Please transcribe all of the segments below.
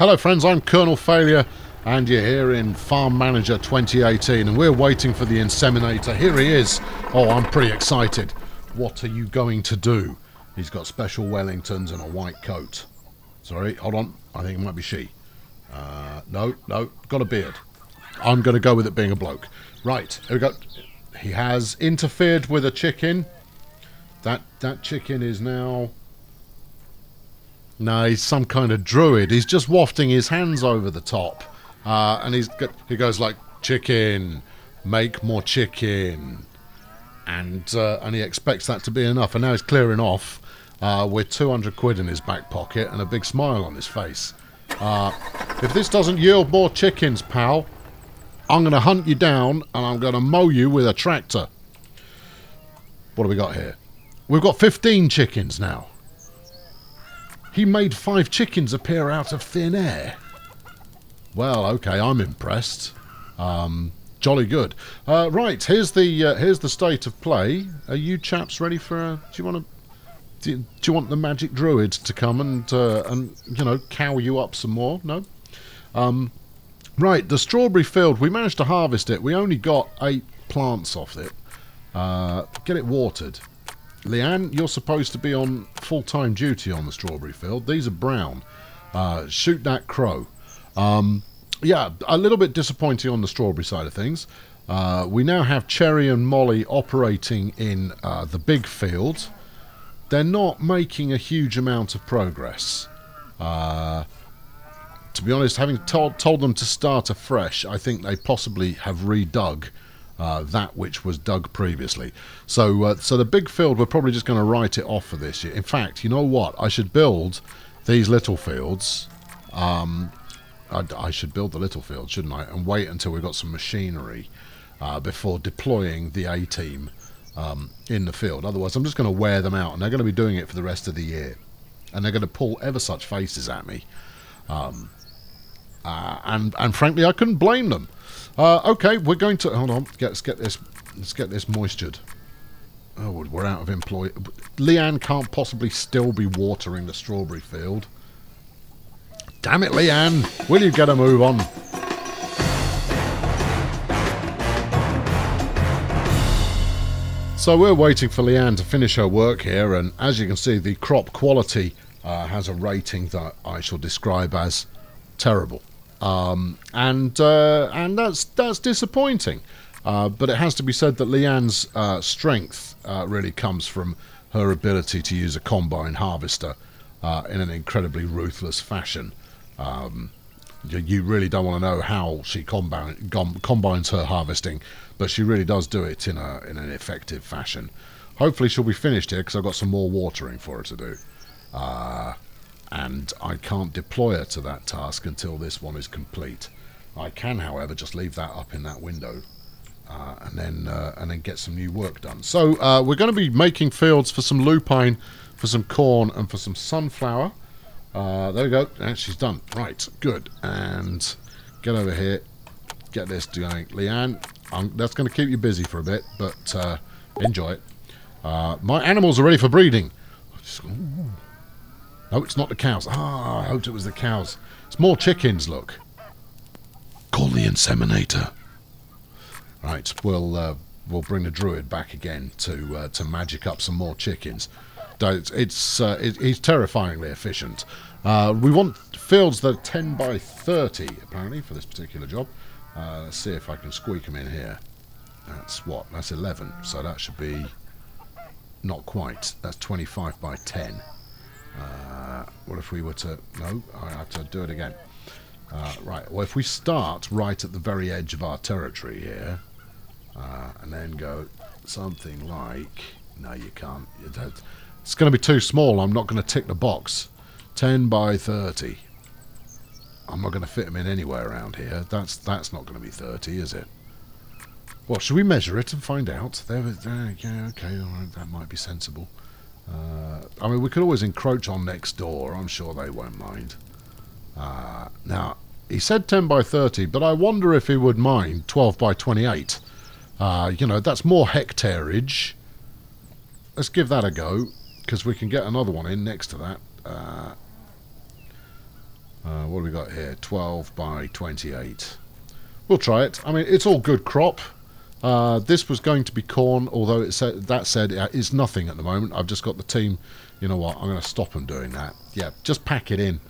Hello friends, I'm Colonel Failure and you're here in Farm Manager 2018 and we're waiting for the inseminator. Here he is. Oh, I'm pretty excited. What are you going to do? He's got special Wellingtons and a white coat. Sorry, hold on. I think it might be she. Uh, no, no, got a beard. I'm going to go with it being a bloke. Right, here we go. He has interfered with a chicken. That that chicken is now no, he's some kind of druid. He's just wafting his hands over the top. Uh, and he's got, he goes like, chicken, make more chicken. And, uh, and he expects that to be enough. And now he's clearing off uh, with 200 quid in his back pocket and a big smile on his face. Uh, if this doesn't yield more chickens, pal, I'm going to hunt you down and I'm going to mow you with a tractor. What have we got here? We've got 15 chickens now. He made five chickens appear out of thin air. Well, okay, I'm impressed. Um, jolly good. Uh, right, here's the uh, here's the state of play. Are you chaps ready for? A, do you want to? Do, do you want the magic druid to come and uh, and you know cow you up some more? No. Um, right, the strawberry field. We managed to harvest it. We only got eight plants off it. Uh, get it watered. Leanne, you're supposed to be on full-time duty on the strawberry field. These are brown. Uh, shoot that crow. Um, yeah, a little bit disappointing on the strawberry side of things. Uh, we now have Cherry and Molly operating in uh, the big field. They're not making a huge amount of progress. Uh, to be honest, having told, told them to start afresh, I think they possibly have redug uh, that which was dug previously. So, uh, so the big field, we're probably just going to write it off for this year. In fact, you know what? I should build these little fields. Um, I, I, should build the little field, shouldn't I? And wait until we've got some machinery uh, before deploying the A team um, in the field. Otherwise, I'm just going to wear them out, and they're going to be doing it for the rest of the year. And they're going to pull ever such faces at me. Um, uh, and and frankly, I couldn't blame them. Uh, okay, we're going to hold on. Get, let's get this. Let's get this moistured. Oh, we're out of employ. Leanne can't possibly still be watering the strawberry field. Damn it, Leanne! Will you get a move on? So we're waiting for Leanne to finish her work here, and as you can see, the crop quality uh, has a rating that I shall describe as terrible. Um, and uh, and that's that's disappointing. Uh, but it has to be said that Leanne's uh, strength uh, really comes from her ability to use a combine harvester uh, in an incredibly ruthless fashion. Um, you, you, really don't want to know how she combine, com combines her harvesting, but she really does do it in a in an effective fashion. Hopefully, she'll be finished here because I've got some more watering for her to do. And I can't deploy her to that task until this one is complete. I can, however, just leave that up in that window uh, and then uh, and then get some new work done. So uh, we're going to be making fields for some lupine, for some corn, and for some sunflower. Uh, there we go. And she's done. Right, good. And get over here. Get this going. Leanne, I'm, that's going to keep you busy for a bit, but uh, enjoy it. Uh, my animals are ready for breeding. No, it's not the cows. Ah, I hoped it was the cows. It's more chickens, look. Call the inseminator. Right, we'll uh, we'll bring the druid back again to uh, to magic up some more chickens. It's, it's uh, it, he's terrifyingly efficient. Uh, we want fields that are 10 by 30 apparently for this particular job. Uh, let's see if I can squeak them in here. That's what? That's 11. So that should be not quite. That's 25 by 10. Uh, what if we were to... No, I have to do it again. Uh, right, well, if we start right at the very edge of our territory here, uh, and then go something like... No, you can't. It's going to be too small. I'm not going to tick the box. 10 by 30. I'm not going to fit them in anywhere around here. That's that's not going to be 30, is it? Well, should we measure it and find out? There, there yeah, okay, that might be sensible. Uh, I mean, we could always encroach on next door. I'm sure they won't mind. Uh, now, he said 10 by 30, but I wonder if he would mind 12 by 28. Uh, you know, that's more hectareage. Let's give that a go, because we can get another one in next to that. Uh, Uh, what do we got here? 12 by 28. We'll try it. I mean, it's all good crop. Uh, this was going to be corn, although it said, that said it's nothing at the moment. I've just got the team. You know what? I'm going to stop them doing that. Yeah, just pack it in.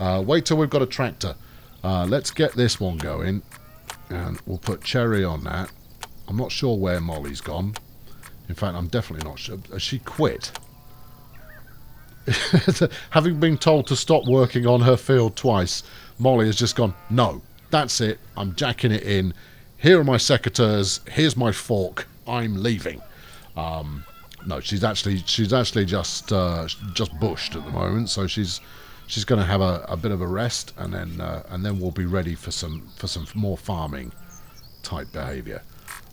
Uh, wait till we've got a tractor. Uh, let's get this one going, and we'll put Cherry on that. I'm not sure where Molly's gone. In fact, I'm definitely not sure. She quit? Having been told to stop working on her field twice, Molly has just gone, no, that's it. I'm jacking it in. Here are my secateurs. Here's my fork. I'm leaving. Um, no, she's actually she's actually just uh, just bushed at the moment, so she's she's going to have a, a, bit of a rest, and then uh, and then we'll be ready for some for some more farming type behaviour.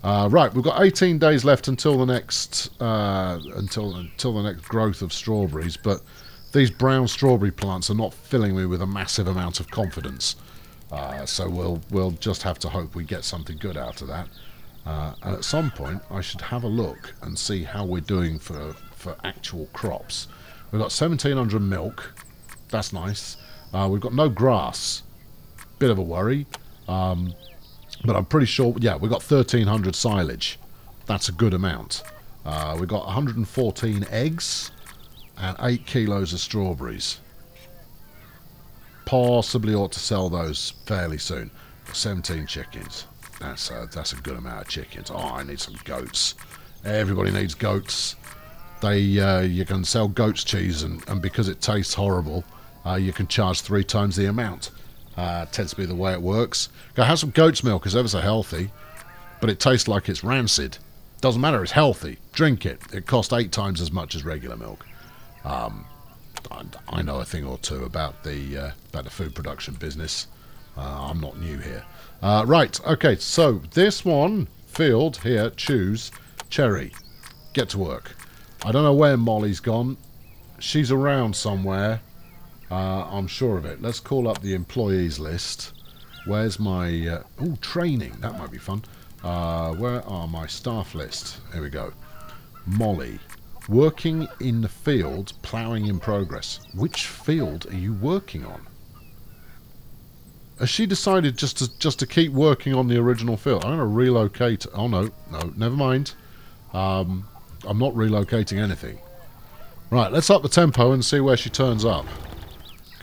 Uh, right, we've got 18 days left until the next uh, until until the next growth of strawberries, but these brown strawberry plants are not filling me with a massive amount of confidence. Uh, so we'll we'll just have to hope we get something good out of that. Uh, and at some point, I should have a look and see how we're doing for for actual crops. We've got 1700 milk. That's nice. Uh, we've got no grass. Bit of a worry. Um, but I'm pretty sure, yeah, we've got 1,300 silage. That's a good amount. Uh, we've got 114 eggs and 8 kilos of strawberries. Possibly ought to sell those fairly soon. 17 chickens. That's a, that's a good amount of chickens. Oh, I need some goats. Everybody needs goats. They uh, You can sell goat's cheese, and, and because it tastes horrible, uh, you can charge three times the amount. Uh, tends to be the way it works. Go have some goat's milk. It's ever so healthy, but it tastes like it's rancid. Doesn't matter. It's healthy. Drink it. It costs eight times as much as regular milk. Um, I, know a thing or two about the uh, about the food production business. Uh, I'm not new here. Uh, right. Okay. So this one field here. Choose cherry. Get to work. I don't know where Molly's gone. She's around somewhere. Uh, I'm sure of it. Let's call up the employees list. Where's my... Oh, training. That might be fun. Uh, where are my staff list? Here we go. Molly. Working in the field, ploughing in progress. Which field are you working on? Has she decided just to just to keep working on the original field? I'm going to relocate. Oh no, no, never mind. Um, I'm not relocating anything. Right, let's up the tempo and see where she turns up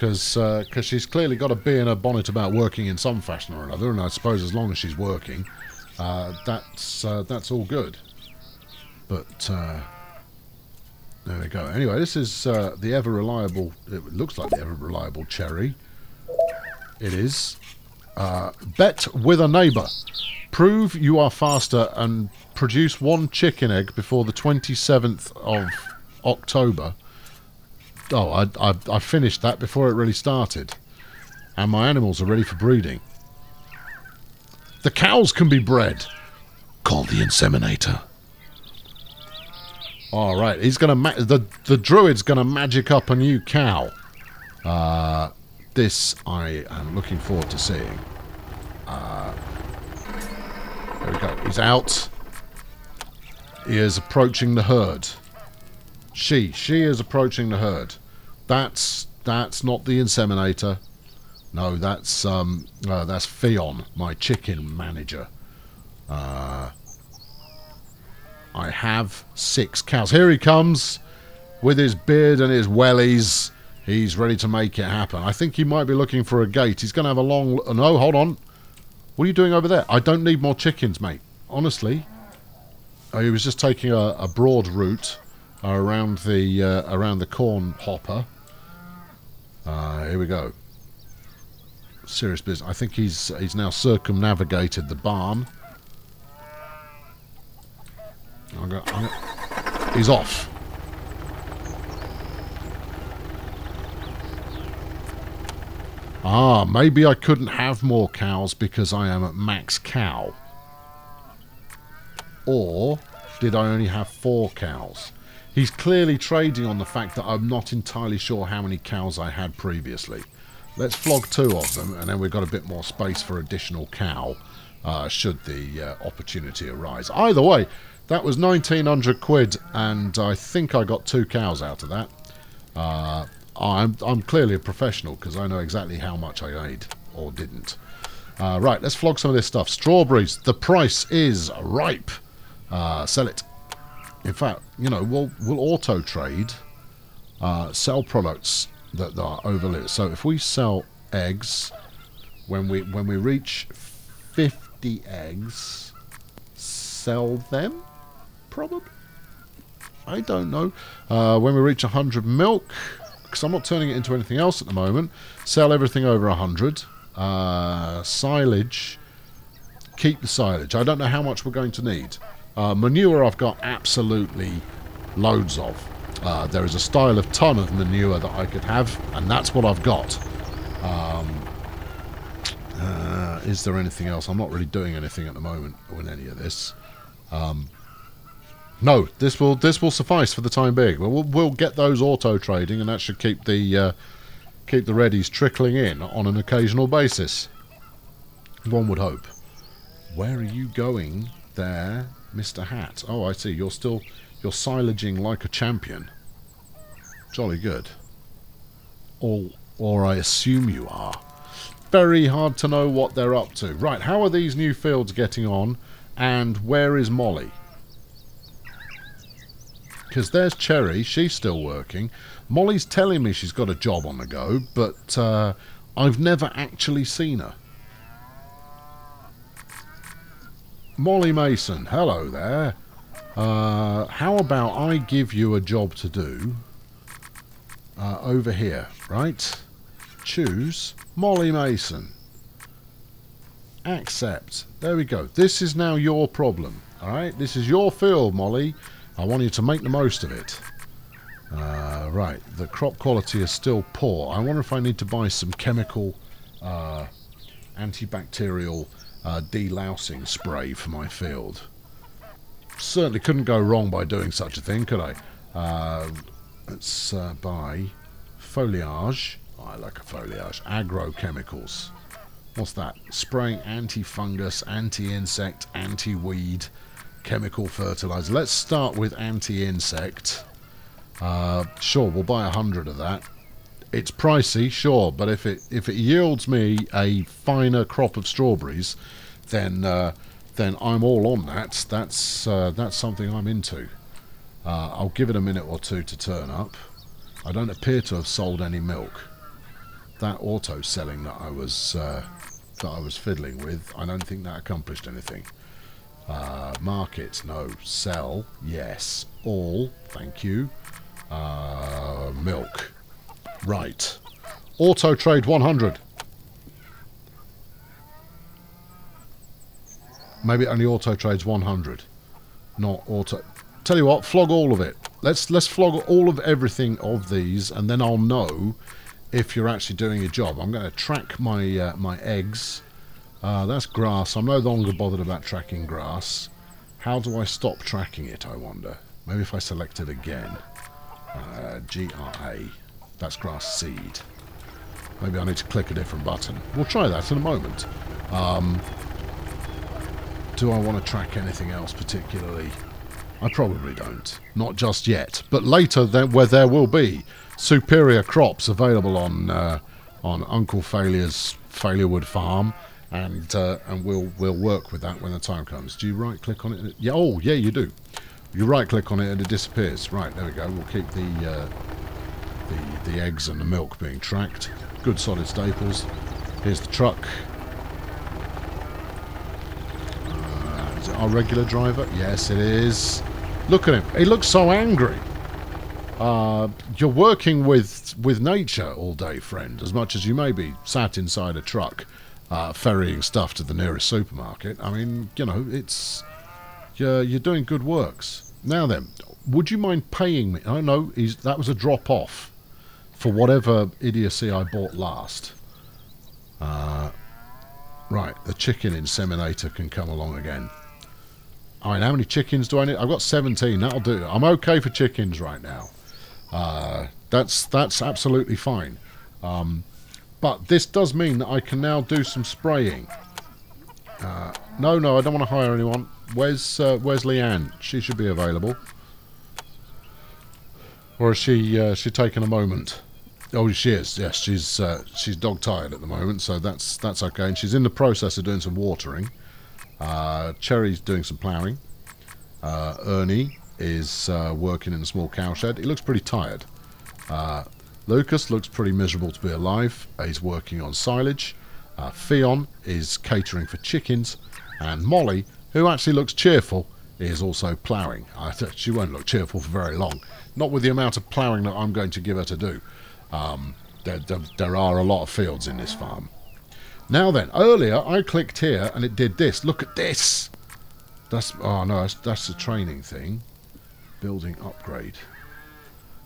because uh, cause she's clearly got a bee in her bonnet about working in some fashion or another, and I suppose as long as she's working, uh, that's uh, that's all good. But uh, there we go. Anyway, this is uh, the ever reliable. It looks like the ever reliable cherry. It is. Uh, bet with a neighbour. Prove you are faster and produce one chicken egg before the 27th of October Oh, I, I, I finished that before it really started. And my animals are ready for breeding. The cows can be bred. Call the inseminator. All right, he's gonna the the druid's gonna magic up a new cow. Uh, this I am looking forward to seeing. Uh, there we go. He's out. He is approaching the herd. She, she is approaching the herd. That's that's not the inseminator. No, that's um, uh, that's Fion, my chicken manager. Uh, I have six cows. Here he comes with his beard and his wellies. He's ready to make it happen. I think he might be looking for a gate. He's going to have a long... No, hold on. What are you doing over there? I don't need more chickens, mate. Honestly. Oh, he was just taking a, a broad route around the uh, around the corn hopper. Uh, here we go. Serious business. I think he's he's now circumnavigated the barn. I'm gonna, I'm gonna, he's off. Ah, maybe I couldn't have more cows because I am at max cow. Or did I only have four cows? He's clearly trading on the fact that I'm not entirely sure how many cows I had previously. Let's flog two of them, and then we've got a bit more space for additional cow, uh, should the uh, opportunity arise. Either way, that was 1900 quid, and I think I got two cows out of that. Uh, I'm, I'm clearly a professional because I know exactly how much I ate or didn't. Uh, right, let's flog some of this stuff. Strawberries. The price is ripe. Uh, sell it. In fact, you know, we'll we'll auto trade, uh, sell products that are overlit. So if we sell eggs, when we when we reach 50 eggs, sell them, probably. I don't know. Uh, when we reach 100 milk, because I'm not turning it into anything else at the moment, sell everything over 100. Uh, silage, keep the silage. I don't know how much we're going to need. Uh, manure I've got absolutely loads of. Uh, there is a style of ton of manure that I could have, and that's what I've got. Um, uh, is there anything else? I'm not really doing anything at the moment with any of this. Um, no, this will this will suffice for the time being. We'll, we'll get those auto trading, and that should keep the uh, keep the readies trickling in on an occasional basis. One would hope. Where are you going there, Mr. Hat? Oh, I see. You're still you're silaging like a champion. Jolly good. Or or I assume you are. Very hard to know what they're up to. Right, how are these new fields getting on? And where is Molly? Because there's Cherry, she's still working. Molly's telling me she's got a job on the go, but uh, I've never actually seen her. Molly Mason, hello there. Uh, how about I give you a job to do uh, over here, right? Choose Molly Mason. Accept. There we go. This is now your problem, alright? This is your field, Molly. I want you to make the most of it. Uh, right, the crop quality is still poor. I wonder if I need to buy some chemical uh, antibacterial uh, delousing spray for my field. Certainly couldn't go wrong by doing such a thing, could I? Uh, let's uh, buy foliage. Oh, I like a foliage. Agrochemicals. What's that? Spraying anti-fungus, anti-insect, anti-weed, chemical fertilizer. Let's start with anti-insect. Uh, sure, we'll buy a hundred of that. It's pricey, sure, but if it if it yields me a finer crop of strawberries, then uh, then I'm all on that. That's uh, that's something I'm into. Uh, I'll give it a minute or two to turn up. I don't appear to have sold any milk. That auto selling that I was uh, that I was fiddling with, I don't think that accomplished anything. Uh, market, no. Sell, yes. All, thank you. Uh, milk. Right. Auto trade 100. Maybe only auto trades 100. Not auto... Tell you what, flog all of it. Let's let's flog all of everything of these, and then I'll know if you're actually doing a job. I'm going to track my uh, my eggs uh, that's grass. I'm no longer bothered about tracking grass. How do I stop tracking it, I wonder? Maybe if I select it again. Uh, GRA. That's grass seed. Maybe I need to click a different button. We'll try that in a moment. Um, do I want to track anything else particularly? I probably don't. Not just yet. But later, where there will be superior crops available on uh, on Uncle Failure's Failurewood Farm and uh, and we'll we'll work with that when the time comes. Do you right click on it? Yeah. Oh, yeah, you do. You right click on it and it disappears. Right there we go. We'll keep the uh, the the eggs and the milk being tracked. Good solid staples. Here's the truck. Uh, is it our regular driver? Yes, it is. Look at him. He looks so angry. Uh, you're working with with nature all day, friend, as much as you may be sat inside a truck uh, ferrying stuff to the nearest supermarket. I mean, you know, it's you're, you're doing good works. Now then, would you mind paying me? Oh no, he's, that was a drop off for whatever idiocy I bought last. Uh, right, the chicken inseminator can come along again. I mean, how many chickens do I need? I've got 17. That'll do. I'm okay for chickens right now. Uh, that's that's absolutely fine. Um, but this does mean that I can now do some spraying. Uh, no, no, I don't want to hire anyone. Where's, uh, where's Leanne? She should be available. Or is she, uh, she taking a moment? Oh, she is. Yes, she's uh, she's dog tired at the moment, so that's that's okay. And she's in the process of doing some watering. Uh, Cherry's doing some ploughing. Uh, Ernie is uh, working in a small cowshed. He looks pretty tired. Uh, Lucas looks pretty miserable to be alive. He's working on silage. Uh, Fion is catering for chickens, and Molly, who actually looks cheerful, is also ploughing. she won't look cheerful for very long. Not with the amount of ploughing that I'm going to give her to do. Um, there, there, there are a lot of fields in this farm. Now then, earlier I clicked here and it did this. Look at this. That's oh no, that's, that's the training thing. Building upgrade.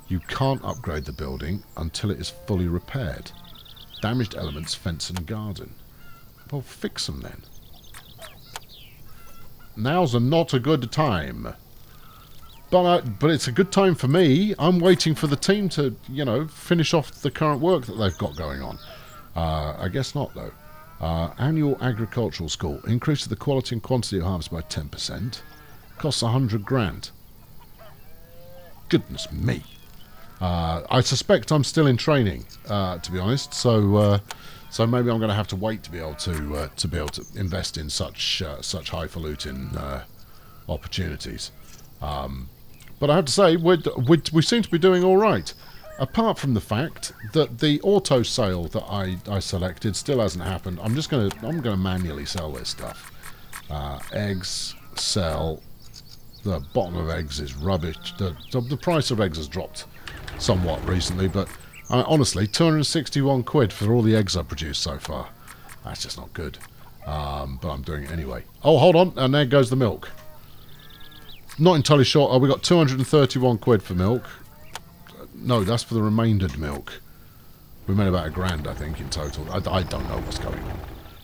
You can't upgrade the building until it is fully repaired. Damaged elements, fence and garden. Well, fix them then. Now's a not a good time. But, uh, but it's a good time for me. I'm waiting for the team to, you know, finish off the current work that they've got going on. Uh, I guess not, though. Uh, annual agricultural school increases the quality and quantity of harvest by 10%. Costs 100 grand. Goodness me. Uh, I suspect I'm still in training, uh, to be honest. So, uh, so maybe I'm going to have to wait to be able to uh, to be able to invest in such uh, such highfalutin uh, opportunities. Um, but I have to say, we we seem to be doing all right. Apart from the fact that the auto sale that I, I selected still hasn't happened. I'm just gonna I'm gonna manually sell this stuff. eggs sell. The bottom of eggs is rubbish. The, the, the price of eggs has dropped somewhat recently, but uh, honestly, 261 quid for all the eggs I've produced so far. That's just not good. Um, but I'm doing it anyway. Oh, hold on, and there goes the milk. Not entirely sure. Oh, we got 231 quid for milk. No, that's for the remaindered milk. We made about a grand, I think, in total. I, I don't know what's going on.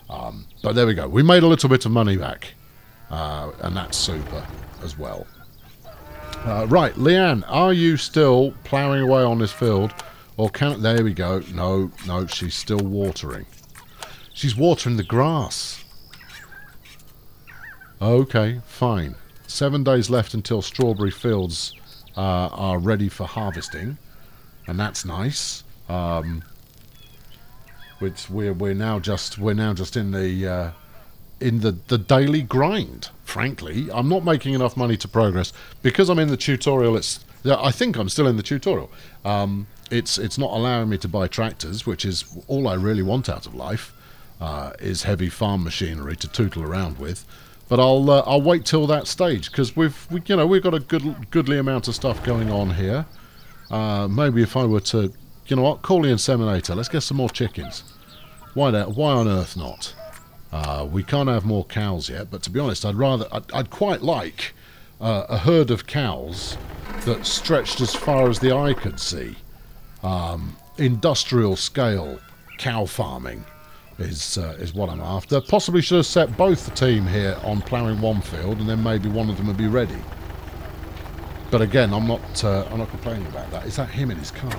Um, but there we go. We made a little bit of money back. Uh, and that's super as well. Uh, right, Leanne, are you still ploughing away on this field? Or can... There we go. No, no, she's still watering. She's watering the grass. Okay, fine. Seven days left until strawberry fields uh, are ready for harvesting. And that's nice. Um, which we're, we're now just we're now just in the uh, in the, the daily grind, frankly. I'm not making enough money to progress. Because I'm in the tutorial, it's I think I'm still in the tutorial. Um, it's it's not allowing me to buy tractors, which is all I really want out of life, uh, is heavy farm machinery to tootle around with. But I'll uh, I'll wait till that stage because we've we, you know we've got a good goodly amount of stuff going on here. Uh, maybe if I were to, you know what, call the inseminator. Let's get some more chickens. Why not? Why on earth not? Uh, we can't have more cows yet, but to be honest, I'd rather, I'd, I'd quite like uh, a herd of cows that stretched as far as the eye could see. Um, industrial scale cow farming is uh, is what I'm after. Possibly should have set both the team here on ploughing one field, and then maybe one of them would be ready. But again, I'm not uh, I'm not complaining about that. Is that him in his car?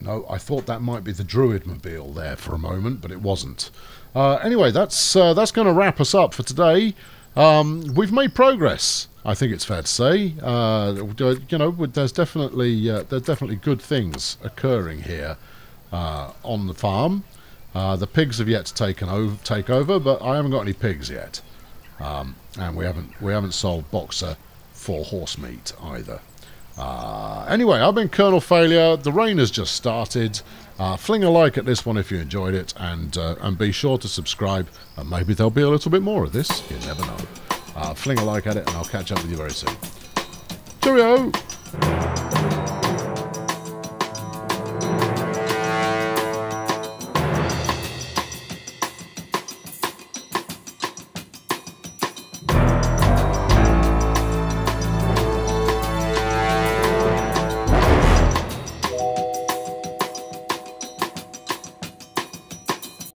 No, I thought that might be the Druid mobile there for a moment, but it wasn't. Uh, anyway, that's uh, that's going to wrap us up for today. Um, we've made progress. I think it's fair to say. Uh, you know, there's definitely uh, there's definitely good things occurring here uh, on the farm. Uh, the pigs have yet to take over, take over, but I haven't got any pigs yet, um, and we haven't we haven't sold Boxer for horse meat either. Uh, anyway, I've been Colonel Failure. The rain has just started. Uh, fling a like at this one if you enjoyed it, and uh, and be sure to subscribe. And maybe there'll be a little bit more of this. You never know. Uh, fling a like at it, and I'll catch up with you very soon. Cheerio!